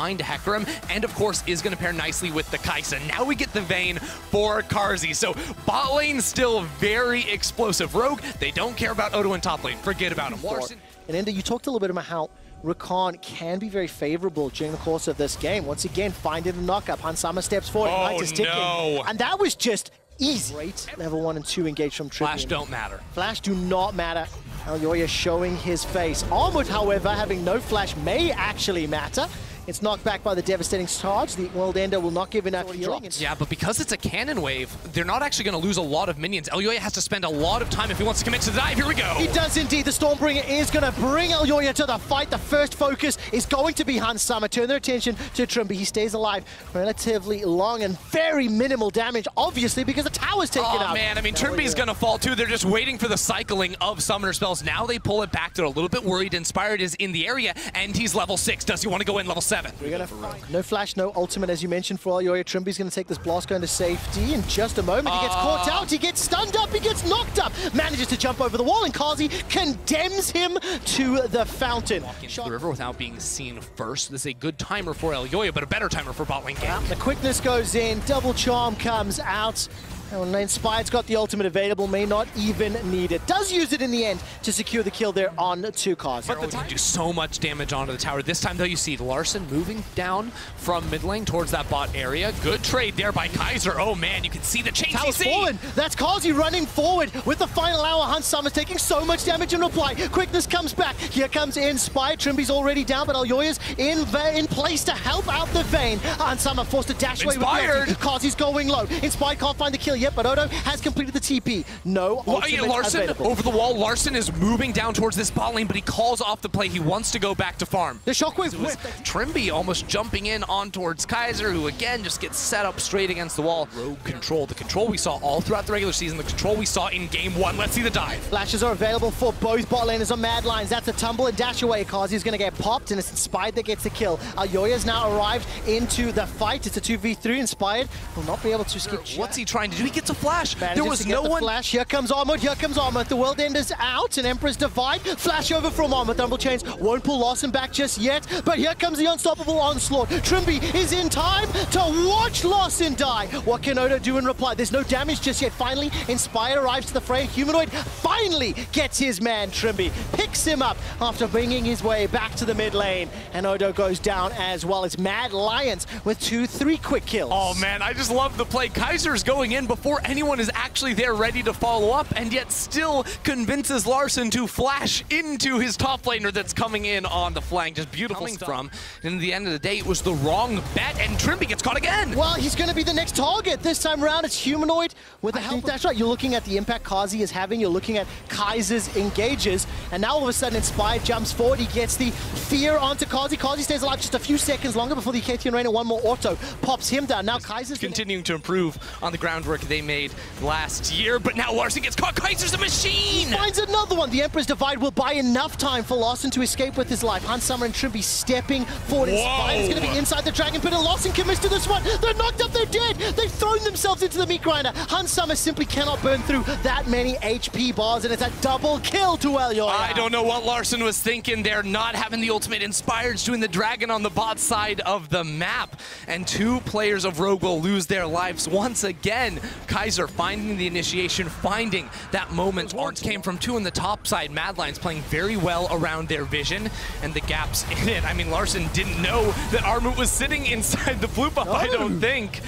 behind Hecarim, and of course is going to pair nicely with the Kai'Sa. Now we get the Vayne for Carzzy. So bot lane still very explosive. Rogue, they don't care about Odo in top lane. Forget about him. Larssen. And Ender, you talked a little bit about how Rakan can be very favorable during the course of this game. Once again, finding the knockup. Hans Sama steps forward. Oh, ticking. no. And that was just easy. Great level one and two engage from Trymbi. Flash don't matter. Flash do not matter. Elyoya showing his face. Armut, however, having no flash may actually matter. It's knocked back by the devastating charge. The World Ender will not give enough healing. Yeah, but because it's a cannon wave, they're not actually going to lose a lot of minions. Elyoya has to spend a lot of time if he wants to commit to the dive. Here we go. He does indeed. The Stormbringer is going to bring Elyoya to the fight. The first focus is going to be Hans Sama. Turn their attention to Trymbi. He stays alive relatively long and very minimal damage, obviously, because the tower's taken Oh out. man, I mean, Trymbi's gonna fall too. They're just waiting for the cycling of summoner spells. Now they pull it back. They're a little bit worried. Inspired is in the area, and he's level six. Does he want to go in level seven? We're gonna. No flash, no ultimate, as you mentioned for Elyoya. Trymbi's gonna take this blast going to safety in just a moment. He gets caught Ah. out, he gets stunned up, he gets knocked up, manages to jump over the wall, and Carzzy condemns him to the fountain. Into the river without being seen first. This is a good timer for Elyoya, but a better timer for bot lane game. The quickness goes in, double charm comes out. And Inspired's got the ultimate available, may not even need it. Does use it in the end to secure the kill there on two cars. But the can do so much damage onto the tower. This time, though, you see Larssen moving down from mid lane towards that bot area. Good trade there by Kaiser. Oh, man, you can see the chain Tower's CC. fallen. That's Carzzy running forward with the final hour. Hans Sama's taking so much damage in reply. Quickness comes back. Here comes Inspired. Trymbi's already down, but Elyoya's in in place to help out the Vayne. Hans Sama forced to dash away Inspired. with the ulti. Carzzy's going low. Inspired can't find the kill yet, but Odo has completed the TP. No Well, ultimate yeah, Larssen available. over the wall. Larssen is moving down towards this bot lane, but he calls off the play. He wants to go back to farm. The shockwave was. Trymbi almost jumping in on towards Kaiser, who again just gets set up straight against the wall. Rogue control, the control we saw all throughout the regular season, the control we saw in game one. Let's see the dive. Flashes are available for both bot laners on Mad Lions. That's a tumble and dash away. Carzzy's going to get popped, and it's Inspired that gets the kill. Elyoya's now arrived into the fight. It's a 2v3. Inspired will not be able to skip. What's he trying to do? He gets a flash. Manages there was to get no the one. Flash. Here comes Armut. Here comes Armut. The World Ender's out, and Emperor's Divide. Flash over from Armut. Double Chains won't pull Larssen back just yet, but here comes the unstoppable onslaught. Trymbi is in time to watch Larssen die. What can Odo do in reply? There's no damage just yet. Finally, Inspire arrives to the fray. Humanoid finally gets his man, Trymbi. Picks him up after bringing his way back to the mid lane, and Odo goes down as well. It's Mad Lions with two, three quick kills. Oh man, I just love the play. Kaiser's going in before anyone is actually there ready to follow up, and yet still convinces Larssen to flash into his top laner that's coming in on the flank. Just beautiful coming from. And at the end of the day, it was the wrong bet, and Trymbi gets caught again. Well, he's going to be the next target. This time around, it's Humanoid with the help. That's right. You're looking at the impact Carzzy is having. You're looking at Kaiser's engages. And now all of a sudden, Inspired jumps forward. He gets the fear onto Carzzy. Carzzy stays alive just a few seconds longer before the KTN Rainer one more auto pops him down. Now Kaiser's gonna- Continuing to improve on the groundwork they made last year, but now Larssen gets caught. Kaiser's a machine! He finds another one. The Emperor's Divide will buy enough time for Larssen to escape with his life. Hans Sama and Trymbi stepping forward. Inspired is going to be inside the Dragon Pit, and Larssen commits to this one. They're knocked up, they're dead. They've thrown themselves into the meat grinder. Hans Sama simply cannot burn through that many HP bars, and it's a double kill to Elyoya. I don't know what Larssen was thinking there, not having the ultimate inspired, doing the dragon on the bot side of the map. And two players of Rogue will lose their lives once again. Kaiser finding the initiation, finding that moment. Arts came from two in the top side. Mad Lions playing very well around their vision and the gaps in it. I mean, Larssen didn't know that Armut was sitting inside the blue buff, I don't think.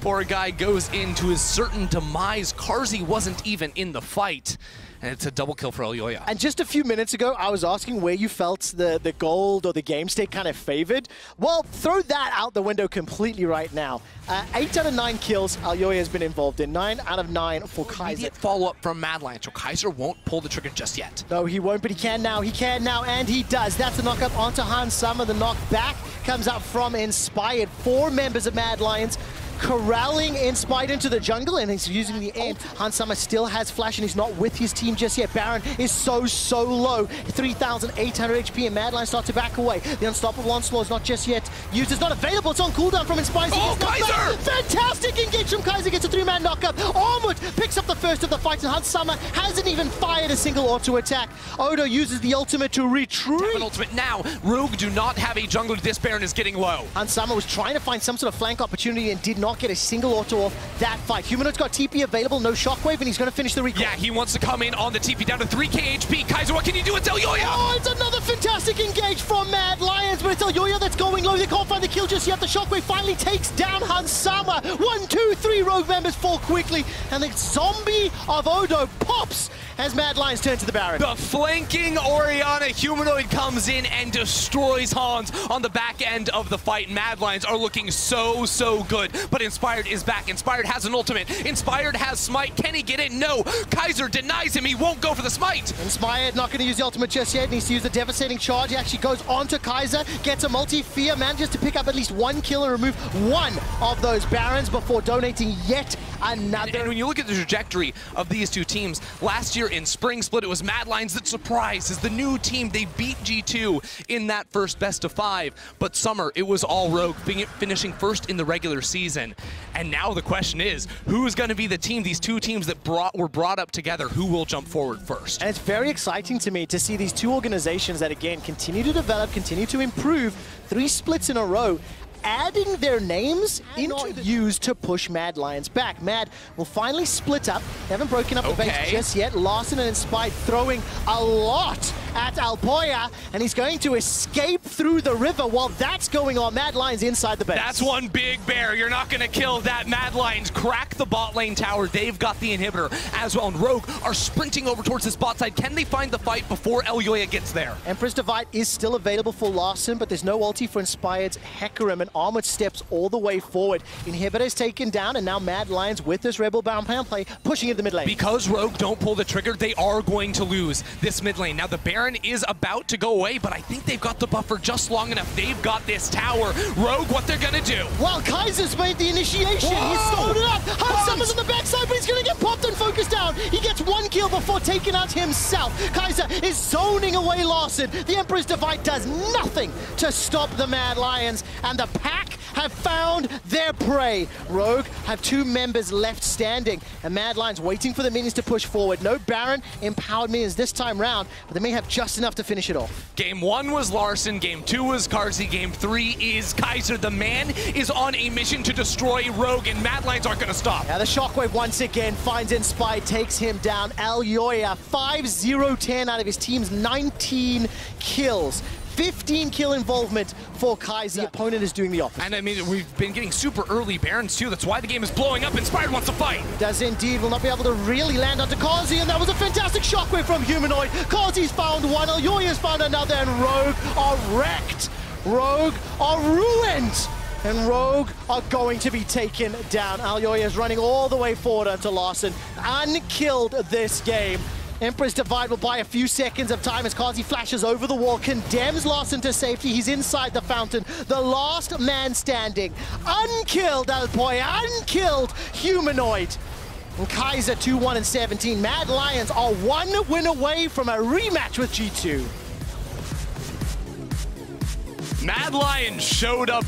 Poor guy goes into his certain demise. Carzzy wasn't even in the fight. And it's a double kill for Elyoya. And just a few minutes ago, I was asking where you felt the, the gold or the game state kind of favored. Well, throw that out the window completely right now. Uh, eight out of nine kills Elyoya has been involved in. Nine out of nine for Kaiser. Immediate follow-up from Mad Lion, so Kaiser won't pull the trigger just yet. No, he won't, but he can now. He can now, and he does. That's a knock up onto Hans Sama. The knock back comes out from Inspired. Four members of Mad Lions corralling Inspired into the jungle, and he's using the aim. Oh. Hans Sama still has Flash, and he's not with his team just yet. Baron is so, so low. 3,800 HP, and Madline Lions start to back away. The Unstoppable Onslaught is not just yet used. It's not available. It's on cooldown from Inspired. Oh, Kaiser! Fantastic engage from Kaiser. Gets a three-man knockup. Armut picks up the first of the fight, and Hans Sama hasn't even fired a single auto attack. Odo uses the ultimate to retreat. An ultimate now. Rogue do not have a jungler. This Baron is getting low. Hans Sama was trying to find some sort of flank opportunity and did not get a single auto off that fight. Humanoid's got TP available, no shockwave, and he's going to finish the recall. Yeah, he wants to come in on the TP down to 3k HP. Kaiser, what can you do with Elyoya? Oh, it's another fantastic engage from Mad Lions, but it's Elyoya that's going low. They can't find the kill just yet. The shockwave finally takes down Hans Sama. One, two, three rogue members fall quickly, and the zombie of Odo pops as Mad Lions turn to the Baron. The flanking Orianna humanoid comes in and destroys Hans on the back end of the fight. Mad Lions are looking so, so good, but Inspired is back. Inspired has an ultimate. Inspired has Smite. Can he get it? No. Kaiser denies him. He won't go for the Smite. Inspired not going to use the ultimate just yet. Needs to use the devastating charge. He actually goes onto Kaiser, gets a multi-fear, manages to pick up at least one kill and remove one of those Barons before donating yet another. And when you look at the trajectory of these two teams, last year in Spring Split, it was Mad Lions that surprised as the new team. They beat G2 in that first best of five, but Summer, it was all Rogue, finishing first in the regular season. And now the question is, who's going to be the team, these two teams that brought were brought up together, who will jump forward first? And it's very exciting to me to see these two organizations that, again, continue to develop, continue to improve, three splits in a row, adding their names into used to push Mad Lions back. Mad will finally split up. They haven't broken up the base just yet. Larssen and Inspired throwing a lot at Elyoya, and he's going to escape through the river while that's going on. Mad Lions inside the base. That's one big bear. You're not going to kill that. Mad Lions crack the bot lane tower. They've got the inhibitor as well. And Rogue are sprinting over towards this bot side. Can they find the fight before Elyoya gets there? Emperor's Divide is still available for Larssen, but there's no ulti for Inspired's Hecarim, and Armut steps all the way forward. Inhibitor is taken down, and now Mad Lions with this Rebel Bound plan play pushing into the mid lane. Because Rogue don't pull the trigger, they are going to lose this mid lane. Now the Baron is about to go away, but I think they've got the buffer just long enough. They've got this tower. Rogue, what they're gonna do? Well, Kaiser's made the initiation. Whoa! He's slowed it up. Hans on the backside, but he's gonna get popped and focused down. He gets one kill before taking out himself. Kaiser is zoning away Larssen. The Emperor's Divide does nothing to stop the Mad Lions, and the pack have found their prey. Rogue have two members left standing, and Mad Lions waiting for the minions to push forward. No Baron empowered minions this time round, but they may have just enough to finish it off. Game one was Larssen, game two was Carzzy, game three is Kaiser. The man is on a mission to destroy Rogue, and Mad Lions aren't gonna stop. Now the Shockwave once again finds Inspire, takes him down. Elyoya, 5-0-10 out of his team's 19 kills. 15 kill involvement for Kaiser. The opponent is doing the opposite. And I mean, we've been getting super early Barons too. That's why the game is blowing up. Inspired wants to fight. Does indeed. Will not be able to really land onto Carzzy, and that was a fantastic shockwave from Humanoid. Carzzy's found one, Elyoya's found another, and Rogue are wrecked. Rogue are ruined. And Rogue are going to be taken down. Elyoya is running all the way forward onto Larssen. Unkilled this game. Emperor's Divide will buy a few seconds of time as Carzzy flashes over the wall, condemns Larssen to safety. He's inside the fountain. The last man standing. Unkilled Elyoya, unkilled Humanoid. And Kaiser 2-1 and 17. Mad Lions are one win away from a rematch with G2. Mad Lions showed up